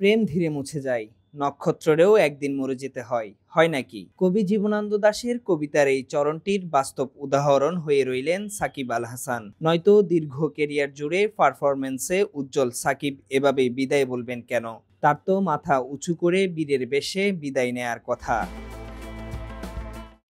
প্রেম ধীরে মুছে যায়। নক্ষত্ররেও একদিন মরে যেতে হয়। হয় নাকি? কবি জীবনানন্দ দাশের কবিতার এই চরণটির বাস্তব উদাহরণ হয়ে রইলেন সাকিব আল হাসান। নয়তো দীর্ঘ কেরিয়ার জুড়ে পারফরমেন্সে উজ্জ্বল সাকিব এভাবে বিদায় বলবেন কেন? তার তো মাথা উঁচু করে বীরের বেশে বিদায় নেয়ার কথা।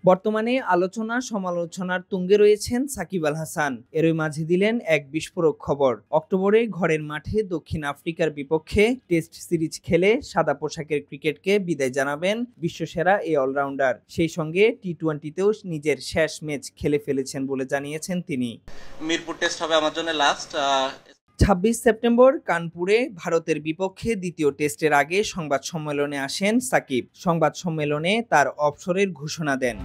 বর্তমানে আলোচনা সমালোচনার তুঙ্গে রয়েছেন সাকিব আল হাসান। এরই মাঝে দিলেন এক বিস্ফোরক খবর। অক্টোবরে ঘরের মাঠে দক্ষিণ আফ্রিকার বিপক্ষে টেস্ট সিরিজ খেলে সাদা পোশাকের ক্রিকেটকে বিদায় জানাবেন বিশ্বসেরা এই অলরাউন্ডার। সেই সঙ্গে টি টোয়েন্টিতেও নিজের শেষ ম্যাচ খেলে ফেলেছেন বলে জানিয়েছেন তিনি। মিরপুর টেস্ট হবে আমার জন্য লাস্ট ছাব্বিশ সেপ্টেম্বর কানপুরে ভারতের বিপক্ষে দ্বিতীয় টেস্টের আগে সংবাদ সম্মেলনে আসেন সাকিব। সংবাদ সম্মেলনে তার অবসরের ঘোষণা দেন।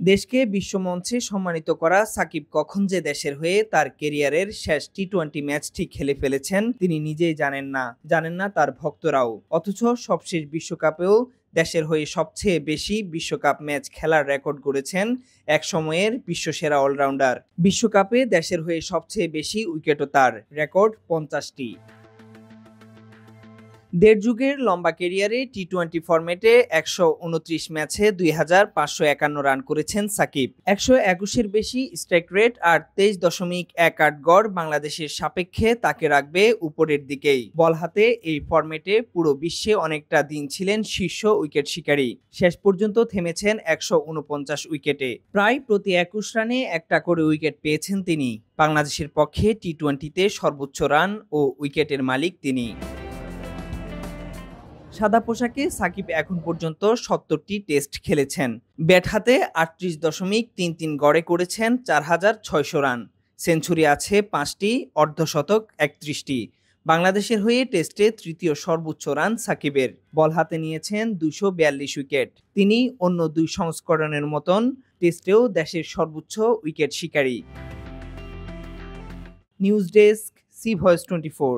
দেশকে বিশ্বমঞ্চে সম্মানিত করা সাকিব কখন যে দেশের হয়ে তার কেরিয়ারের শেষ টি টোয়েন্টি ম্যাচটি খেলে ফেলেছেন তিনি নিজেই জানেন না। জানেন না তার ভক্তরাও। অথচ সবশেষ বিশ্বকাপেও দেশের হয়ে সবচেয়ে বেশি বিশ্বকাপ ম্যাচ খেলার রেকর্ড গড়েছেন এক সময়ের বিশ্বসেরা অলরাউন্ডার। বিশ্বকাপে দেশের হয়ে সবচেয়ে বেশি উইকেটও তার। রেকর্ড পঞ্চাশটি। দেড় যুগের লম্বা কেরিয়ারে টি টোয়েন্টি ফরম্যাটে একশো উনত্রিশ ম্যাচে দুই হাজার পাঁচশো একান্ন রান করেছেন সাকিব। একশো একুশের বেশি স্ট্রাইক রেট আর তেইশ দশমিক এক আট গড় বাংলাদেশের সাপেক্ষে তাকে রাখবে উপরের দিকেই। বল হাতে এই ফরম্যাটে পুরো বিশ্বে অনেকটা দিন ছিলেন শীর্ষ উইকেট শিকারী। শেষ পর্যন্ত থেমেছেন একশো উনপঞ্চাশ উইকেটে। প্রায় প্রতি একুশ রানে একটা করে উইকেট পেয়েছেন তিনি। বাংলাদেশের পক্ষে টি টোয়েন্টিতে সর্বোচ্চ রান ও উইকেটের মালিক তিনি। সাদা পোশাকে সাকিব এখন পর্যন্ত সত্তরটি টেস্ট খেলেছেন। ব্যাট হাতে আটত্রিশ দশমিক তিন তিন গড়ে করেছেন চার হাজার ছয়শো রান। সেঞ্চুরি আছে পাঁচটি, অর্ধশতক একত্রিশটি। বাংলাদেশের হয়ে টেস্টে তৃতীয় সর্বোচ্চ রান সাকিবের। বল হাতে নিয়েছেন দুশো বিয়াল্লিশ উইকেট। তিনি অন্য দুই সংস্করণের মতন টেস্টেও দেশের সর্বোচ্চ উইকেট শিকারী। News desk, C voice twenty four.